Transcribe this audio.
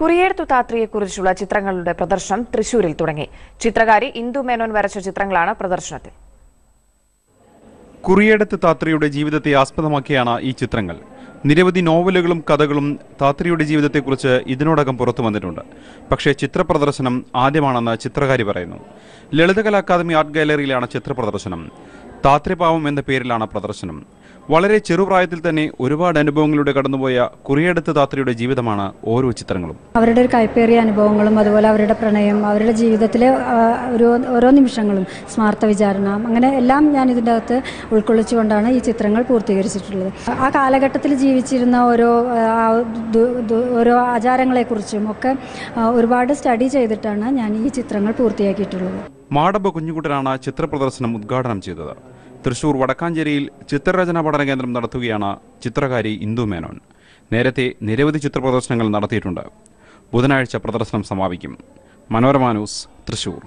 കുറിയേടുത്തു താത്രിയെക്കുറിച്ചുള്ള ചിത്രങ്ങളുടെ പ്രദർശനം തൃശൂരിൽ തുടങ്ങി. ചിത്രകാരി ഇന്ദു മേനോൻ വരച്ച ചിത്രങ്ങളാണ് പ്രദർശനത്തിൽ. കുറിയേടത്ത് താത്രിയുടെ ജീവിതത്തെ ആസ്പദമാക്കിയാണ് ഈ ചിത്രങ്ങൾ. നിരവധി നോവലുകളും കഥകളും താത്രിയുടെ ജീവിതത്തെക്കുറിച്ച് ഇതിനോടകം പുറത്തു വന്നിട്ടുണ്ട്. പക്ഷേ ചിത്രപ്രദർശനം ആദ്യമാണെന്ന് ചിത്രകാരി പറയുന്നു. ലളിതകലാ അക്കാദമി ആർട്ട് ഗാലറിയിലാണ് ചിത്രപ്രദർശനം. താത്രിപാവം എന്ന പേരിലാണ് പ്രദർശനം. വളരെ ചെറുപ്രായത്തിൽ തന്നെ ഒരുപാട് അനുഭവങ്ങളിലൂടെ കടന്നുപോയ കുറിയെടുത്ത് താത്രിയുടെ ജീവിതമാണ് ഓരോ ചിത്രങ്ങളും. അവരുടെ ഒരു കൈപ്പേറിയ അനുഭവങ്ങളും അതുപോലെ അവരുടെ പ്രണയം അവരുടെ ജീവിതത്തിലെ ഓരോ ഓരോ നിമിഷങ്ങളും സ്മാർത്ഥ വിചാരണ അങ്ങനെ എല്ലാം ഞാൻ ഇതിന്റെ അകത്ത് ഉൾക്കൊള്ളിച്ചുകൊണ്ടാണ് ഈ ചിത്രങ്ങൾ പൂർത്തീകരിച്ചിട്ടുള്ളത്. ആ കാലഘട്ടത്തിൽ ജീവിച്ചിരുന്ന ഓരോ ഓരോ ആചാരങ്ങളെക്കുറിച്ചും ഒക്കെ ഒരുപാട് സ്റ്റഡി ചെയ്തിട്ടാണ് ഞാൻ ഈ ചിത്രങ്ങൾ പൂർത്തിയാക്കിയിട്ടുള്ളത്. മാടമ്പ കുഞ്ഞുകുട്ടനാണ് ചിത്രപ്രദർശനം ഉദ്ഘാടനം ചെയ്തത്. തൃശൂർ വടക്കാഞ്ചേരിയിൽ ചിത്രരചനാ പഠന കേന്ദ്രം നടത്തുകയാണ് ചിത്രകാരി ഇന്ദു മേനോൻ. നേരത്തെ നിരവധി ചിത്രപ്രദർശനങ്ങൾ നടത്തിയിട്ടുണ്ട്. ബുധനാഴ്ച പ്രദർശനം സമാപിക്കും. മനോരമ ന്യൂസ് തൃശൂർ.